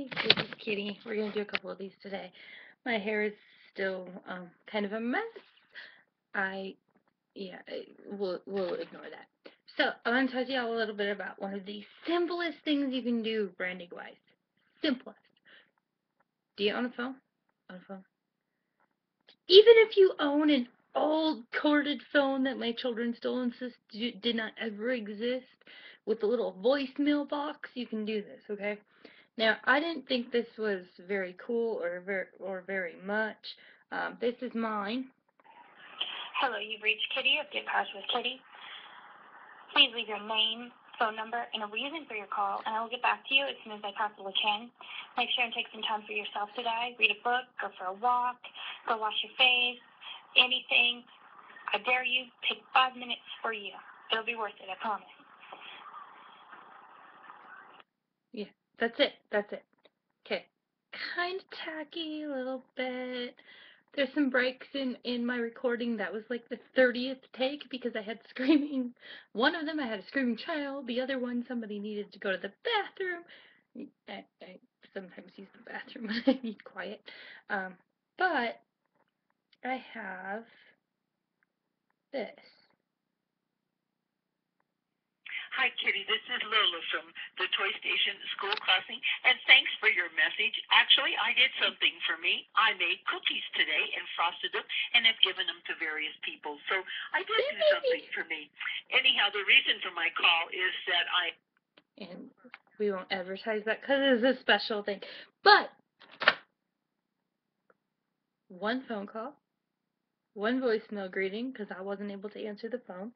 Hi, this is Kitty. We're going to do a couple of these today. My hair is still um, kind of a mess. I, yeah, we'll, we'll ignore that. So, I want to to y'all a little bit about one of the simplest things you can do branding-wise. Simplest. Do you own a phone? Own a phone? Even if you own an old corded phone that my children still insist did not ever exist with a little voicemail box, you can do this, okay? Now, I didn't think this was very cool or very, or very much. Um, this is mine. Hello, you've reached Kitty of Get Posh with Kitty. Please leave your name, phone number, and a reason for your call, and I will get back to you as soon as I possibly can. Make sure and take some time for yourself today. Read a book, go for a walk, go wash your face, anything. I dare you, take five minutes for you. It'll be worth it, I promise. Yeah, that's it. That's it. Okay. Kind of tacky a little bit. There's some breaks in, in my recording. That was like the 30th take because I had screaming. One of them I had a screaming child. The other one somebody needed to go to the bathroom. I, I sometimes use the bathroom when I need quiet. Um, but I have this. Hi, Kitty. This is Lola from the Toy Station School Crossing, and thanks for your message. Actually, I did something for me. I made cookies today and frosted them and have given them to various people. So I did do something for me. Anyhow, the reason for my call is that I. And we won't advertise that because it's a special thing. But one phone call, one voicemail greeting because I wasn't able to answer the phone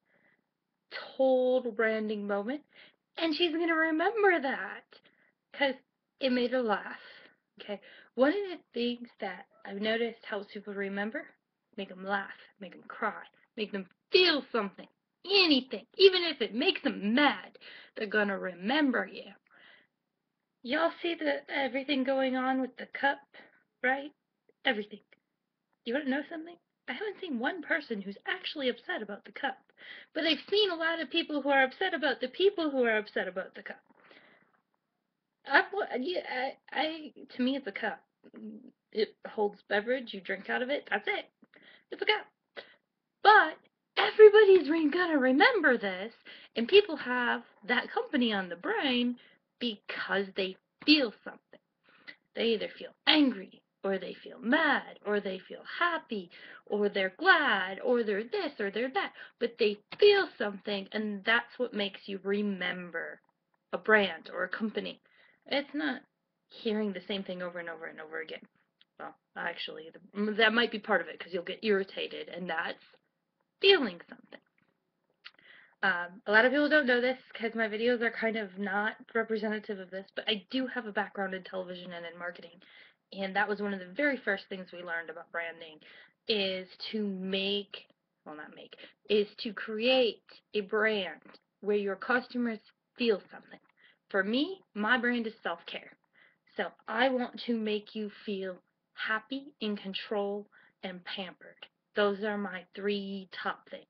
total branding moment, and she's going to remember that because it made her laugh. Okay, one of the things that I've noticed helps people remember, make them laugh, make them cry, make them feel something, anything, even if it makes them mad, they're going to remember you. Y'all see the everything going on with the cup, right? Everything. You want to know something? I haven't seen one person who's actually upset about the cup. But I've seen a lot of people who are upset about the people who are upset about the cup. I, I, I, to me, it's a cup. It holds beverage. You drink out of it. That's it. It's a cup. But everybody's gonna remember this, and people have that company on the brain because they feel something. They either feel angry, or they feel mad, or they feel happy, or they're glad, or they're this, or they're that. But they feel something, and that's what makes you remember a brand or a company. It's not hearing the same thing over and over and over again. Well, actually, the, that might be part of it because you'll get irritated, and that's feeling something. Um, a lot of people don't know this because my videos are kind of not representative of this, but I do have a background in television and in marketing. And that was one of the very first things we learned about branding is to make, well not make, is to create a brand where your customers feel something. For me, my brand is self-care. So I want to make you feel happy, in control, and pampered. Those are my three top things.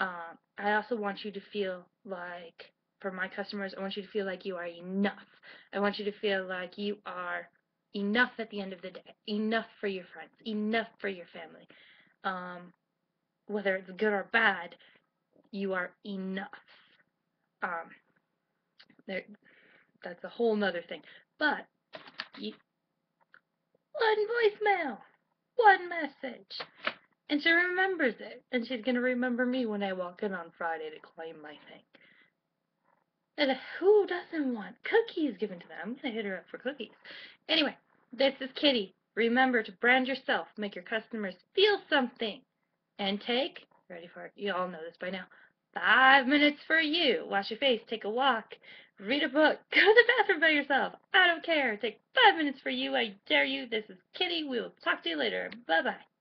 Um, I also want you to feel like, for my customers, I want you to feel like you are enough. I want you to feel like you are enough at the end of the day, enough for your friends, enough for your family. Um, whether it's good or bad, you are enough. Um, there, that's a whole nother thing. But you, one voicemail, one message, and she remembers it, and she's gonna remember me when I walk in on Friday to claim my thing. And who doesn't want cookies given to them? I'm gonna hit her up for cookies. Anyway, this is Kitty. Remember to brand yourself, make your customers feel something, and take, ready for it, you all know this by now, five minutes for you. Wash your face, take a walk, read a book, go to the bathroom by yourself. I don't care. Take five minutes for you. I dare you. This is Kitty. We will talk to you later. Bye-bye.